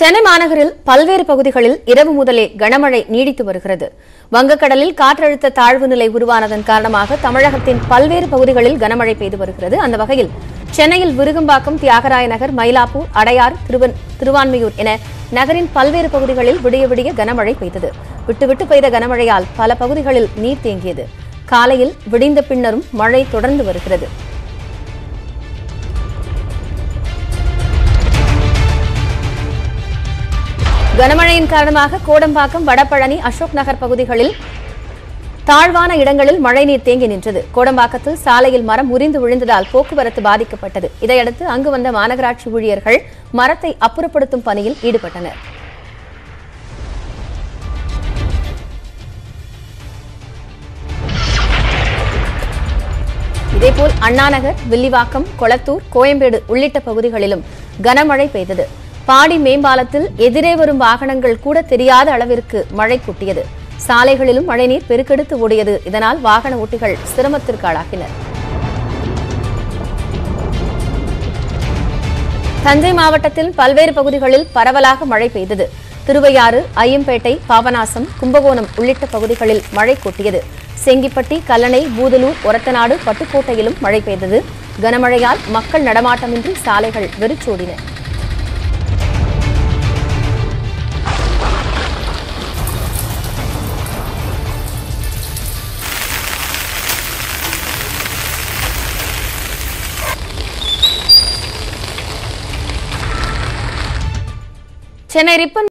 சென்னை மாநகரில் பல்வேறு பகுதிகளில் இரவு முதலே கனமழை நீடித்து வருகிறது. வங்கக்கடலில் காற்றழுத்த தாழ்வு நிலை உருவானதன் காரணமாக தமிழகத்தின் பல்வேறு பகுதிகளில் கனமழை பெய்து வருகிறது. அந்த வகையில் சென்னையில் விருகம்பாக்கம் தியாகராய நகர் மயிலாப்பூர் அடையார் திருவன் திருவான்மையூர் என நகரின் பல்வேறு பகுதிகளில் விடிய விடிய கனமழை பெய்தது. விட்டுவிட்டு பெய்த கனமழையால் பல பகுதிகளில் நீர் தேங்கியது. காலையில் விடிந்த பின்னரும் மழை தொடர்ந்து வருகிறது. கனமழையின் காரணமாக கோடம்பாக்கம் வடபழனி அசோக் நகர் பகுதிகளில் தாழ்வான இடங்களில் மழைநீர் தேங்கி நின்றது. கோடம்பாக்கத்தில் சாலையில் மரம் முறிந்து விழுந்ததால் போக்குவரத்து பாதிக்கப்பட்டது. இதையடுத்து அங்கு வந்த மாநகராட்சி ஊழியர்கள் மரத்தை அப்புறப்படுத்தும் பணியில் ஈடுபட்டனர். இதேபோல் அண்ணாநகர் வில்லிவாக்கம் கொளத்தூர் கோயம்பேடு உள்ளிட்ட பகுதிகளிலும் கனமழை பெய்தது. பாடி மேம்பாலத்தில் எதிரே வரும் வாகனங்கள் கூட தெரியாத அளவிற்கு மழை கொட்டியது. சாலைகளிலும் மழைநீர் பெருக்கெடுத்து ஓடியது. இதனால் வாகன ஓட்டிகள் சிரமத்திற்கு ஆளாகினர். தஞ்சை மாவட்டத்தில் பல்வேறு பகுதிகளில் பரவலாக மழை பெய்தது. திருவையாறு ஐயம்பேட்டை பாபநாசம் கும்பகோணம் உள்ளிட்ட பகுதிகளில் மழை கொட்டியது. செங்கிப்பட்டி கல்லணை பூதலூர் ஒரத்தநாடு பட்டுக்கோட்டையிலும் மழை பெய்தது. கனமழையால் மக்கள் நடமாட்டமின்றி சாலைகள் வெறிச்சோடின. சென்னை ரிப்பன்